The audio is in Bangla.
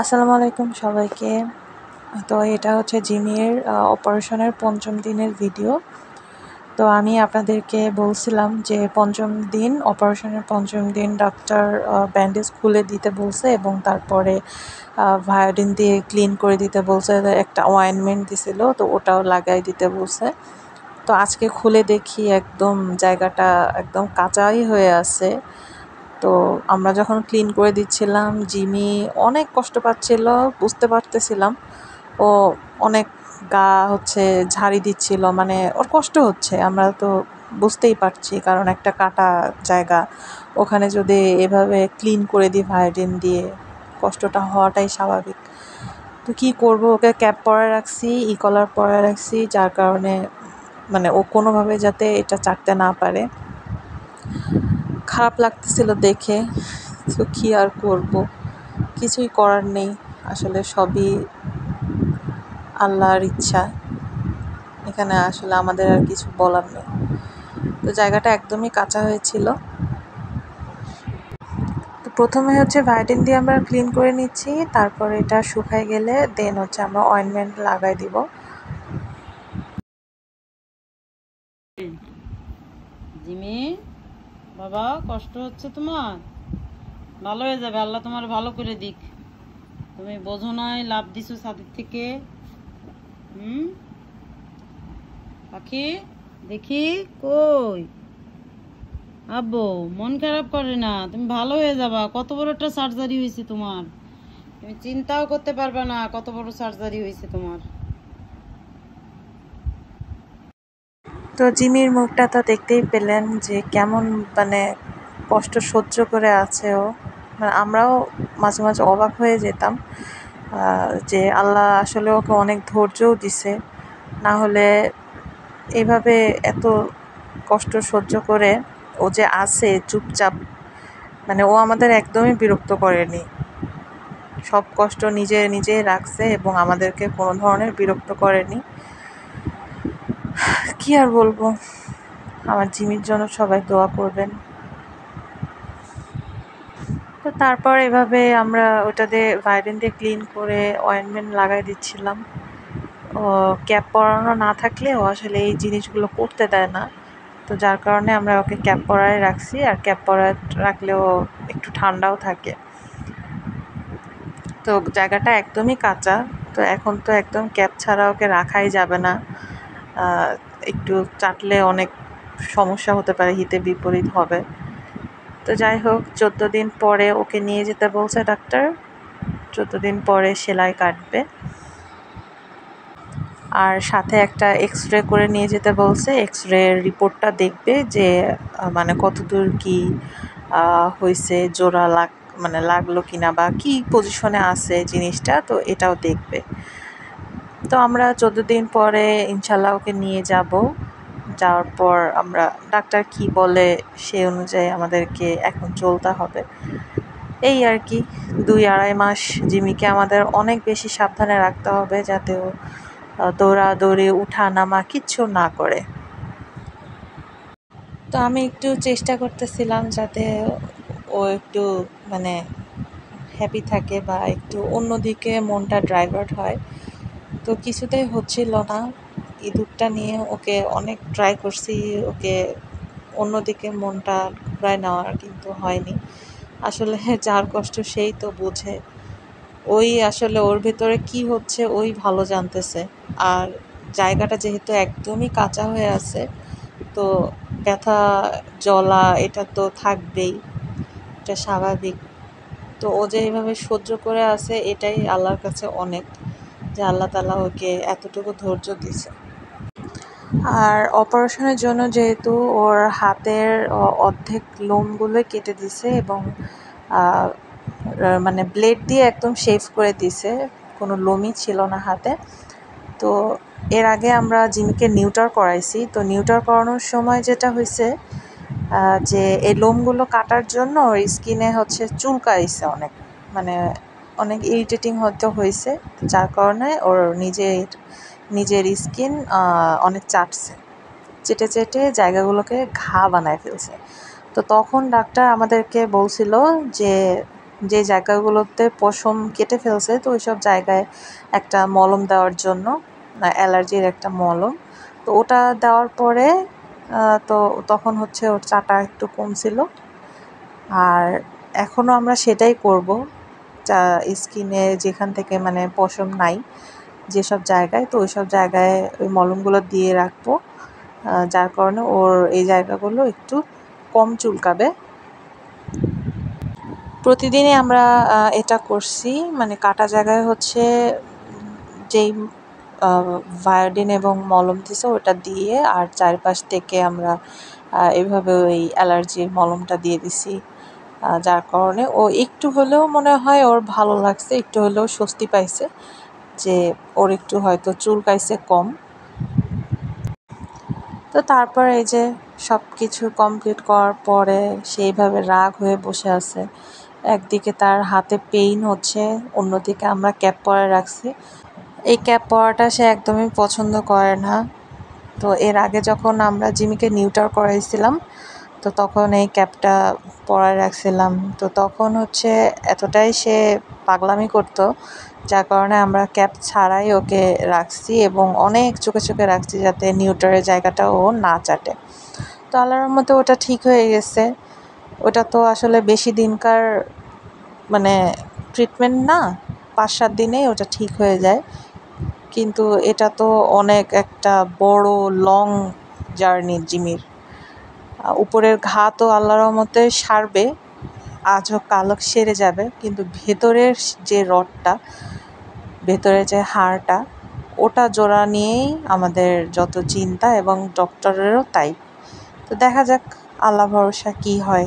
আসসালামু আলাইকুম সবাইকে। তো এটা হচ্ছে জিমির অপারেশনের পঞ্চম দিনের ভিডিও তো আমি আপনাদেরকে বলছিলাম যে পঞ্চম দিন অপারেশনের পঞ্চম দিন ডাক্তার ব্যান্ডেজ খুলে দিতে বলছে এবং তারপরে ভায়োডিন দিয়ে ক্লিন করে দিতে বলছে, একটা অয়েনমেন্ট দিছিল, তো ওটাও লাগাই দিতে বলছে। তো আজকে খুলে দেখি, একদম জায়গাটা একদম কাঁচাই হয়ে আছে। তো আমরা যখন ক্লিন করে দিচ্ছিলাম, জিমি অনেক কষ্ট পাচ্ছিল, বুঝতে পারতেছিলাম। ও অনেক গা হচ্ছে ঝাড়ি দিচ্ছিল মানে ওর কষ্ট হচ্ছে, আমরা তো বুঝতেই পারছি, কারণ একটা কাটা জায়গা। ওখানে যদি এভাবে ক্লিন করে দিই ভায়োডিন দিয়ে, কষ্টটা হওয়াটাই স্বাভাবিক। তো কী করব, ওকে ক্যাপ পরে রাখছি, ই কলার পরে রাখছি, যার কারণে মানে ও কোনোভাবে যাতে এটা চাটতে না পারে। খারাপ লাগতেছিল দেখে। তো কী আর করব? কিছুই করার নেই। আসলে সবই আল্লাহর ইচ্ছা। এখানে আসলে আমাদের আর কিছু বলার নেই। তো জায়গাটা একদমই কাঁচা হয়েছিল। তো প্রথমে হচ্ছে ভাইটিন দিয়ে আমরা ক্লিন করে নিচ্ছি। তারপর এটা শুকায় গেলে দেন হচ্ছে আমরা অয়েনমেন্ট লাগাই দিব জিমি বাবা, কষ্ট হচ্ছে তোমার? ভালো হয়ে যাবে, আল্লাহ তোমার ভালো করে দিক। তুমি বোঝো নাই, লাভ দিছো ছাদের থেকে। হুম? পাখি, দেখি, কই? আব্বু, মন খারাপ করে না, তুমি ভালো হয়ে যাবা। কত বড় একটা সার্জারি হয়েছে তোমার। তুমি চিন্তাও করতে পারবে না কত বড় সার্জারি হয়েছে তোমার। তো জিমির মুখটা তো দেখতেই পেলেন যে কেমন মানে কষ্ট সহ্য করে আছে ও। মানে আমরাও মাঝে মাঝে অবাক হয়ে যেতাম যে আল্লাহ আসলে ওকে অনেক ধৈর্যও দিছে। না হলে এইভাবে এত কষ্ট সহ্য করে ও যে আছে চুপচাপ মানে ও আমাদের একদমই বিরক্ত করেনি। সব কষ্ট নিজে নিজেই রাখছে এবং আমাদেরকে কোনো ধরনের বিরক্ত করেনি। কি আর বলব? আমার জিমির জন্য সবাই দোয়া করবেন। তো তারপর এভাবে আমরা ওটাতে ভাইরিন দিয়ে ক্লিন করে অয়েনমেন্ট লাগাই দিচ্ছিলাম। ও ক্যাপ পরানো না থাকলে ও আসলে এই জিনিসগুলো করতে দেয় না। তো যার কারণে আমরা ওকে ক্যাপ পরায় রাখছি আর ক্যাপ পরায় রাখলেও একটু ঠান্ডাও থাকে। তো জায়গাটা একদমই কাঁচা। তো এখন তো একদম ক্যাপ ছাড়া ওকে রাখাই যাবে না। একটু চাটলে অনেক সমস্যা হতে পারে, হিতে বিপরীত হবে। তো যাই হোক, চোদ্দ দিন পরে ওকে নিয়ে যেতে বলছে ডাক্তার। চোদ্দ দিন পরে সেলাই কাটবে। আর সাথে একটা এক্স রে করে নিয়ে যেতে বলছে। এক্স রে রিপোর্টটা দেখবে যে মানে কতদূর কি হয়েছে জোড়া লাগ মানে লাগল কিনা বা কি পজিশনে আছে জিনিসটা, তো এটাও দেখবে। তো আমরা চোদ্দ দিন পরে ইনশাল্লাহ ওকে নিয়ে যাব। যাওয়ার পর আমরা, ডাক্তার কি বলে সে অনুযায়ী আমাদেরকে এখন চলতে হবে। এই আর কি, দুই আড়াই মাস জিমিকে আমাদের অনেক বেশি সাবধানে রাখতে হবে যাতে ও দৌড়াদৌড়ি উঠা নামা কিচ্ছু না করে। তো আমি একটু চেষ্টা করতেছিলাম যাতে ও একটু মানে হ্যাপি থাকে বা একটু অন্যদিকে মনটা ড্রাইভার্ট হয়। তো কিছুতেই হচ্ছিল না। ইঁদুরটা নিয়ে ওকে অনেক ট্রাই করছি, ওকে অন্যদিকে মনটা ঘুরায় নেওয়ার কিন্তু হয়নি। আসলে যার কষ্ট সেই তো বোঝে। ওই আসলে ওর ভেতরে কি হচ্ছে, ওই ভালো জানতেছে। আর জায়গাটা যেহেতু একদমই কাঁচা হয়ে আছে, তো ব্যথা জলা এটা তো থাকবেই। এটা স্বাভাবিক। তো ও যে এইভাবে সহ্য করে আছে, এটাই আল্লাহর কাছে অনেক। যে আল্লাহ তালা ওকে এতটুকু ধৈর্য দিছে আর অপারেশনের জন্য যেহেতু ওর হাতের অর্ধেক লোমগুলো কেটে দিছে এবং মানে ব্লেড দিয়ে একদম শেভ করে দিছে কোনো লোমই ছিল না হাতে। তো এর আগে আমরা জিমিকে নিউটার করাইছি। তো নিউটার করানোর সময় যেটা হয়েছে যে এই লোমগুলো কাটার জন্য ওর স্কিনে হচ্ছে চুলকাইছে অনেক। মানে অনেক ইরিটেটিং হতে হয়েছে, যার কারণে ওর নিজের নিজের স্কিন অনেক চাটছে। চেটে চেটে জায়গাগুলোকে ঘা বানায় ফেলছে। তো তখন ডাক্তার আমাদেরকে বলছিল যে যে জায়গাগুলোতে পশম কেটে ফেলছে, তো ওইসব জায়গায় একটা মলম দেওয়ার জন্য অ্যালার্জির একটা মলম। তো ওটা দেওয়ার পরে তো তখন হচ্ছে ওর চাটা একটু কমছিল। আর এখনও আমরা সেটাই করব। স্কিনে যেখান থেকে মানে পশম নাই যেসব জায়গায়, তো ওইসব জায়গায় ওই মলমগুলো দিয়ে রাখব। যার কারণে ওর এই জায়গাগুলো একটু কম চুলকাবে। প্রতিদিনই আমরা এটা করছি। মানে কাটা জায়গায় হচ্ছে যেই ভায়োডিন এবং মলম দিছে ওটা দিয়ে, আর চারপাশ থেকে আমরা এভাবে ওই অ্যালার্জির মলমটা দিয়ে দিছি। যার কারণে ও একটু হলেও মনে হয় ওর ভালো লাগছে, একটু হলেও স্বস্তি পাইছে যে ওর একটু হয়তো চুলকাইছে কম। তো তারপর এই যে সব কিছু কমপ্লিট করার পরে সেইভাবে রাগ হয়ে বসে আছে। একদিকে তার হাতে পেইন হচ্ছে, অন্যদিকে আমরা ক্যাপ পরে রাখছি। এই ক্যাপ পরাটা সে একদমই পছন্দ করে না। তো এর আগে যখন আমরা জিমিকে নিউটার করাইছিলাম তো তখন এই ক্যাপটা পরায় রাখছিলাম। তো তখন হচ্ছে এতটাই সে পাগলামি করতো, যার কারণে আমরা ক্যাপ ছাড়াই ওকে রাখছি এবং অনেক চোখে চোখে রাখছি যাতে নিউটারের জায়গাটা ও না চাটে। তো আল্লাহর মতো ওটা ঠিক হয়ে গেছে। ওটা তো আসলে বেশি দিনকার মানে ট্রিটমেন্ট না, পাঁচ সাত দিনেই ওটা ঠিক হয়ে যায়। কিন্তু এটা তো অনেক একটা বড় লং জার্নি জিমির। উপরের ঘা তো আল্লাহর রহমতে সারবে আজ হোক কাল হোক সেরে যাবে, কিন্তু ভেতরের যে রডটা, ভেতরের যে হাড়টা, ওটা জোড়া নিয়েই আমাদের যত চিন্তা এবং ডক্টরেরও তাই। তো দেখা যাক, আল্লাহ ভরসা কী হয়।